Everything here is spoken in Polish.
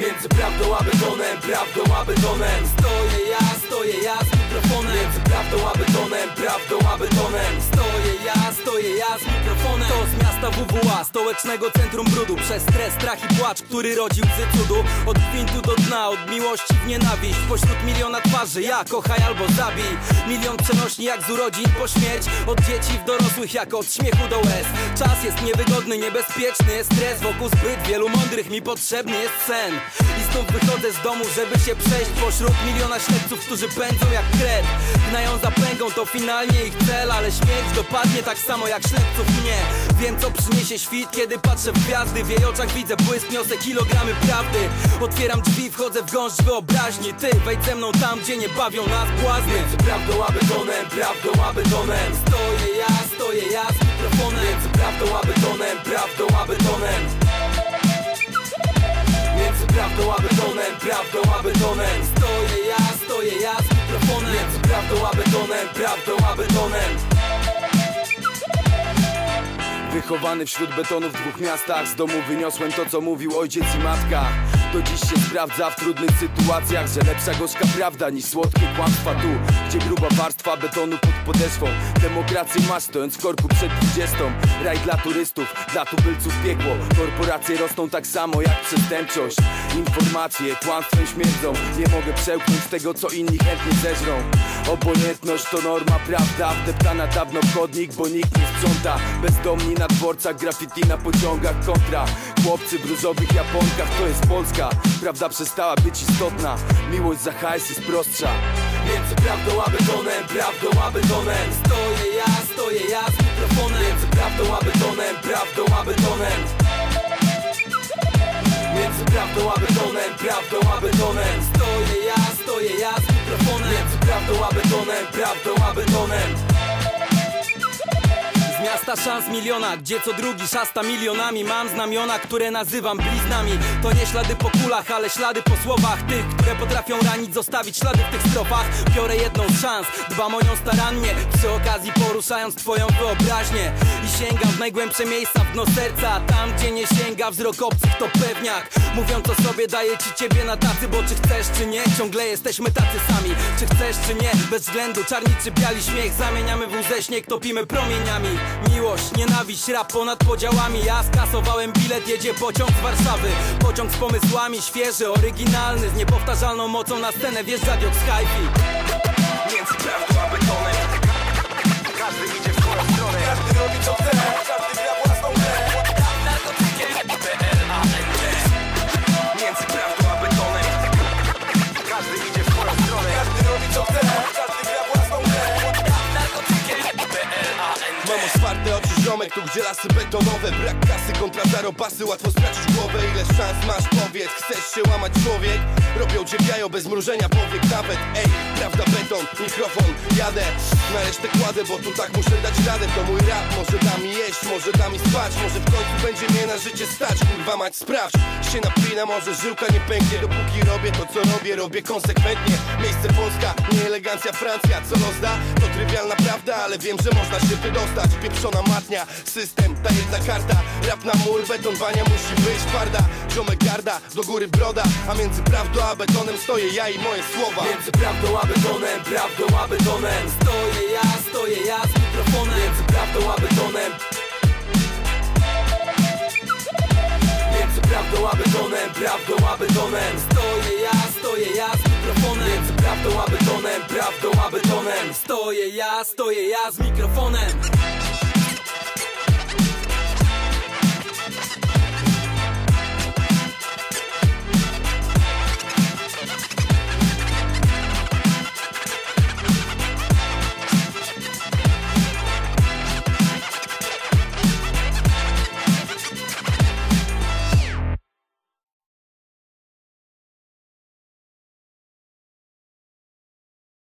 Między prawdą a betonem, prawdą a betonem. Stoję ja, stoję ja z mikrofonem. Między prawdą a betonem, prawdą a betonem. Stoję ja, stoję ja z mikrofonem. To z miasta WWA, stołecznego centrum brudu. Przez stres, strach i płacz, który rodził z cudu. Od gwintu do dna, od miłości w nienawiść. Pośród miliona twarzy, ja kochaj albo zabij. Milion przenośni jak z urodzin po śmierć. Od dzieci w dorosłych, jak od śmiechu do łez. Czas jest niewygodny, niebezpieczny. Jest stres wokół zbyt wielu mądrych. Mi potrzebny jest sen I znów wychodzę z domu, żeby się przejść Pośród miliona śledców, którzy pędzą jak kret Gnają za pęgą, to finalnie ich cel Ale śmierć dopadnie tak samo jak śledców. Mnie Wiem co przyniesie świt, kiedy patrzę w gwiazdy. W jej oczach widzę błysk, niosę kilogramy prawdy. Otwieram drzwi, wchodzę w gąszcz wyobraźni. Ty wejdź ze mną tam, gdzie nie bawią nas błazny. Między prawdą a betonem, prawdą a betonem. Stoję ja, stoję ja z mikrofonem. Między prawdą a betonem, prawdą a betonem betonem. Stoję ja, stoję ja z mikrofonem. Między prawdą a betonem, prawdą a Wychowany wśród betonu w dwóch miastach Z domu wyniosłem to co mówił ojciec i matka Do dziś się sprawdza w trudnych sytuacjach Że lepsza gorzka prawda niż słodkie kłamstwa tu Gdzie gruba warstwa betonu pod podeszwą. Demokrację masz stojąc w korku przed dwudziestą. Raj dla turystów, dla tubylców piekło. Korporacje rosną tak samo jak przestępczość. Informacje kłamstwem śmierdzą. Nie mogę przełknąć tego co inni chętnie zeżrą. Obojętność to norma, prawda. Wdeptana dawno w chodnik, bo nikt nie sprząta. Bezdomni na dworcach, graffiti na pociągach Kontra, chłopcy w różowych japonkach To jest Polska, prawda przestała być istotna. Miłość za hajs jest prostsza. Między prawdą a betonem, prawdą a betonem. Stoję ja, stoję ja z mikrofonem. Między prawdą a betonem, prawdą a betonem. Między prawdą a betonem, prawdą a betonem. Stoję ja, stoję ja z mikrofonem. Między prawdą a betonem, prawdą miasta szans miliona, gdzie co drugi szasta milionami. Mam znamiona, które nazywam bliznami. To nie ślady po kulach, ale ślady po słowach. Tych, które potrafią ranić, zostawić ślady w tych strofach. Biorę jedną z szans, dbam o nią starannie. Przy okazji poruszając twoją wyobraźnię. I sięgam w najgłębsze miejsca, w dno serca. Tam, gdzie nie sięga wzrok obcych, to pewniak. Mówiąc o sobie, daję ci ciebie na tacy Bo czy chcesz, czy nie, ciągle jesteśmy tacy sami. Czy chcesz, czy nie, bez względu Czarni czy biali śmiech, zamieniamy w łzę śnieg Topimy promieniami Miłość, nienawiść, rap ponad podziałami. Ja skasowałem bilet, jedzie pociąg z Warszawy. Pociąg z pomysłami, świeży, oryginalny Z niepowtarzalną mocą na scenę. Wjeżdża diok z hi-fi Między prawdą a betonem. Każdy idzie w swoją stronę. Każdy robi co chce ziomek, tu gdzie lasy betonowe. Brak kasy kontra zarobasy, łatwo stracić głowę. Ile szans masz, powiedz, chcesz się łamać człowiek? Robią cię bez mrużenia powiek nawet Ej, prawda beton, mikrofon, jadę. Na resztę kładę, bo tu tak muszę dać radę. To mój rap, może da mi jeść, może da mi spać. Może w końcu będzie mnie na życie stać Kurwa mać, sprawdź, się napina, może żyłka nie pęknie Dopóki co robię, konsekwentnie. Miejsce Polska, nie elegancja Francja. Co los da? To trywialna prawda, ale wiem, że można się wydostać. Pieprzona matnia, system, ta jedna karta. Rap na mur, beton, bania musi być twarda. Ziomek garda, do góry broda. A między prawdą a betonem stoję ja i moje słowa. Między prawdą a betonem, prawdą a betonem. Stoję ja, stoję ja z mikrofonem. Między prawdą a betonem. Między prawdą a betonem, prawdą a betonem. Stoję stoję ja z mikrofonem. Między prawdą a betonem, prawdą a betonem. Stoję ja, stoję ja z mikrofonem